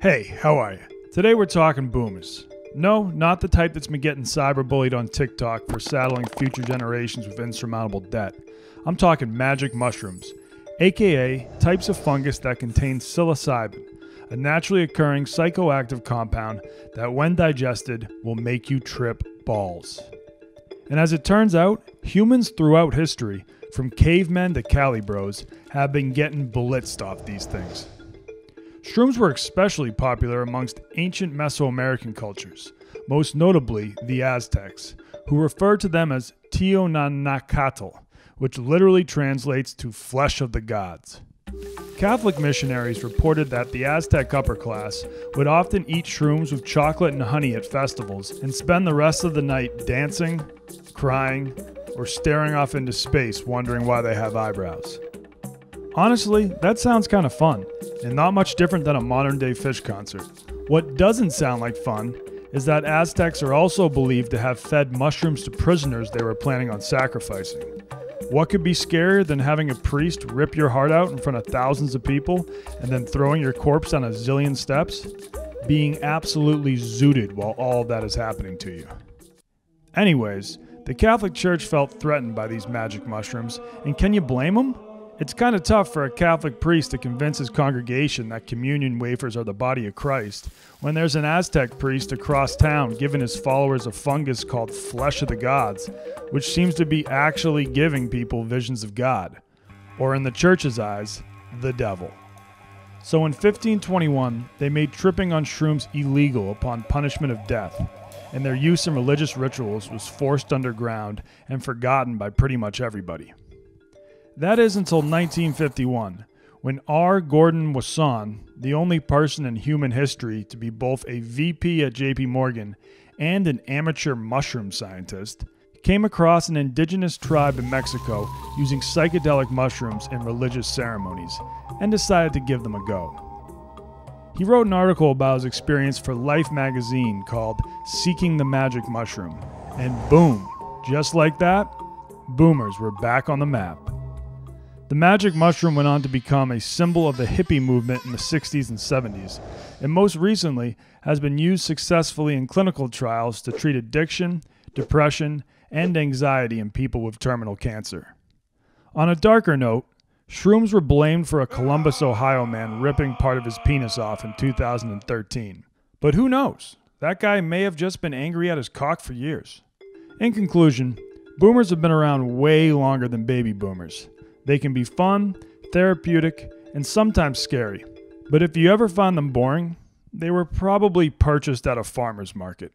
Hey, how are you? Today we're talking boomers. No, not the type that's been getting cyberbullied on TikTok for saddling future generations with insurmountable debt. I'm talking magic mushrooms, aka types of fungus that contain psilocybin, a naturally occurring psychoactive compound that, when digested, will make you trip balls. And as it turns out, humans throughout history, from cavemen to Calibros, have been getting blitzed off these things. Shrooms were especially popular amongst ancient Mesoamerican cultures, most notably the Aztecs, who referred to them as Teonanacatl, which literally translates to flesh of the gods. Catholic missionaries reported that the Aztec upper class would often eat shrooms with chocolate and honey at festivals and spend the rest of the night dancing, crying, or staring off into space wondering why they have eyebrows. Honestly, that sounds kind of fun, and not much different than a modern day Phish concert. What doesn't sound like fun is that Aztecs are also believed to have fed mushrooms to prisoners they were planning on sacrificing. What could be scarier than having a priest rip your heart out in front of thousands of people and then throwing your corpse down a zillion steps? Being absolutely zooted while all that is happening to you. Anyways, the Catholic Church felt threatened by these magic mushrooms, and can you blame them? It's kind of tough for a Catholic priest to convince his congregation that communion wafers are the body of Christ when there's an Aztec priest across town giving his followers a fungus called flesh of the gods, which seems to be actually giving people visions of God, or in the church's eyes, the devil. So in 1521, they made tripping on shrooms illegal upon punishment of death, and their use in religious rituals was forced underground and forgotten by pretty much everybody. That is until 1951, when R. Gordon Wasson, the only person in human history to be both a VP at JP Morgan and an amateur mushroom scientist, came across an indigenous tribe in Mexico using psychedelic mushrooms in religious ceremonies and decided to give them a go. He wrote an article about his experience for Life magazine called Seeking the Magic Mushroom, and boom, just like that, boomers were back on the map. The magic mushroom went on to become a symbol of the hippie movement in the 60s and 70s, and most recently has been used successfully in clinical trials to treat addiction, depression, and anxiety in people with terminal cancer. On a darker note, shrooms were blamed for a Columbus, Ohio man ripping part of his penis off in 2013. But who knows? That guy may have just been angry at his cock for years. In conclusion, boomers have been around way longer than baby boomers. They can be fun, therapeutic, and sometimes scary. But if you ever find them boring, they were probably purchased at a farmer's market.